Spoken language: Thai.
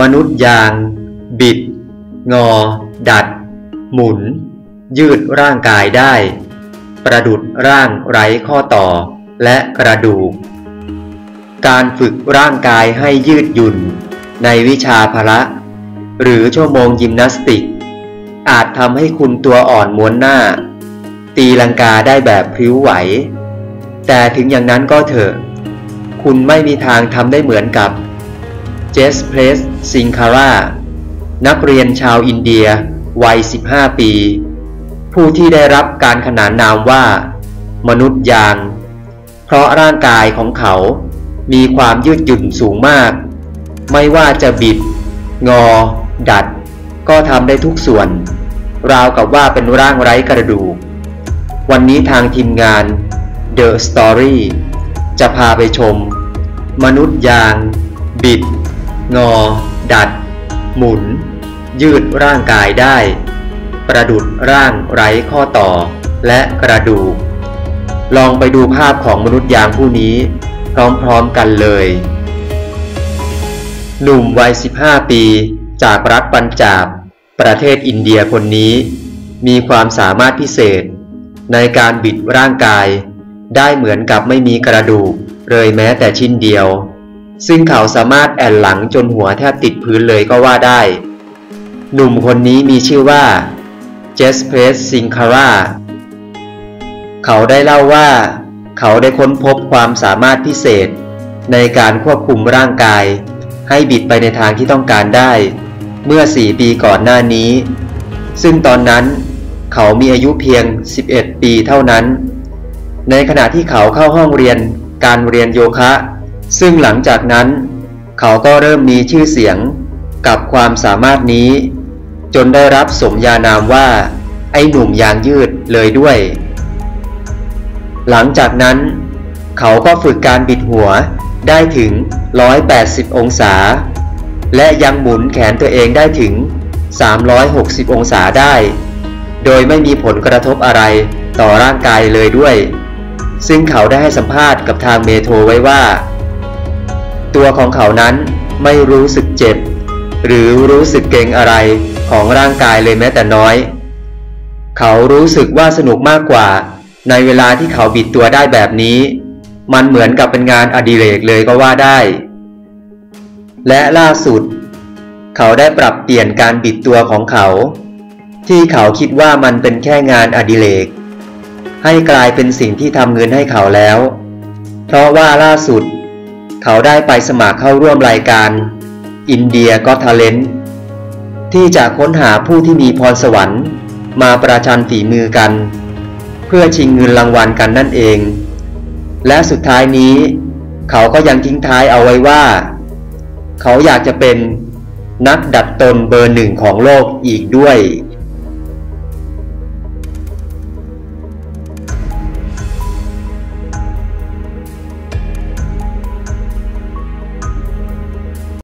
มนุษย์ยาง บิด งอ ดัด หมุน ยืดร่างกายได้ ประดุดร่างไร้ข้อต่อและกระดูก การฝึกร่างกายให้ยืดหยุ่น ในวิชาพละ หรือชั่วโมงยิมนาสติก อาจทำให้คุณตัวอ่อนม้วนหน้า ตีลังกาได้แบบพริ้วไหว แต่ถึงอย่างนั้นก็เถอะ คุณไม่มีทางทำได้เหมือนกับ เจสเพลสซิงคาร่า นักเรียนชาวอินเดีย วัย 15 ปี ผู้ที่ได้รับการขนานนามว่า มนุษย์ยาง เพราะร่างกายของเขา มีความยืดหยุ่นสูงมาก ไม่ว่าจะบิด งอ ดัด ก็ทำได้ทุกส่วน ราวกับว่าเป็นร่างไร้กระดูก วันนี้ทางทีมงาน The Story จะพาไปชม มนุษย์ยาง บิด งอ ดัด หมุน ยืดร่างกายได้ ประดุดร่างไร้ข้อต่อ และกระดูก ลองไปดูภาพของมนุษย์ยางผู้นี้ พร้อมๆกันเลย หนุ่มวัย 15 ปี จากรัฐปัญจาบ ประเทศอินเดียคนนี้ มีความสามารถพิเศษ ในการบิดร่างกาย ได้เหมือนกับไม่มีกระดูกเลยแม้แต่ชิ้นเดียว ซึ่งเขาสามารถแอนหลังจนหัวแทบติดพื้นเลยก็ว่าได้ หนุ่มคนนี้มีชื่อว่าเจสเพสซิงคาร่าเขาได้เล่าว่า เขาได้ค้นพบความสามารถพิเศษ ในการควบคุมร่างกาย ให้บิดไปในทางที่ต้องการได้ เมื่อ 4 ปีก่อนหน้านี้ ซึ่งตอนนั้นเขามีอายุเพียง 11 ปีเท่านั้น ในขณะที่เขาเข้าห้องเรียนการเรียนโยคะ ซึ่งหลังจากนั้น เขาก็เริ่มมีชื่อเสียงกับความสามารถนี้ จนได้รับสมญานามว่า ไอ้หนุ่มยางยืดเลยด้วย หลังจากนั้น เขาก็ฝึกการบิดหัวได้ถึง 180 องศา และยังหมุนแขนตัวเองได้ถึง 360 องศาได้ โดยไม่มีผลกระทบอะไรต่อร่างกายเลยด้วย ซึ่งเขาได้ให้สัมภาษณ์กับทางเมโทรไว้ว่า ตัวของเขานั้นไม่รู้สึกเจ็บ หรือรู้สึกเกรงอะไรของร่างกายเลยแม้แต่น้อย เขารู้สึกว่าสนุกมากกว่า ในเวลาที่เขาบิดตัวได้แบบนี้ มันเหมือนกับเป็นงานอดิเรกเลยก็ว่าได้ และล่าสุด เขาได้ปรับเปลี่ยนการบิดตัวของเขา ที่เขาคิดว่ามันเป็นแค่งานอดิเรกให้กลายเป็นสิ่งที่ทำเงินให้เขาแล้ว เพราะว่าล่าสุด เขาได้ไปสมัครเข้าร่วมรายการอินเดียก็ทาเลนที่จะค้นหาผู้ที่มีพรสวรรค์ มาประชันฝีมือกัน เพื่อชิงเงินรางวัลกันนั่นเอง และสุดท้ายนี้ เขาก็ยังทิ้งท้ายเอาไว้ว่า เขาอยากจะเป็นนักดัดตนเบอร์หนึ่งของโลกอีกด้วย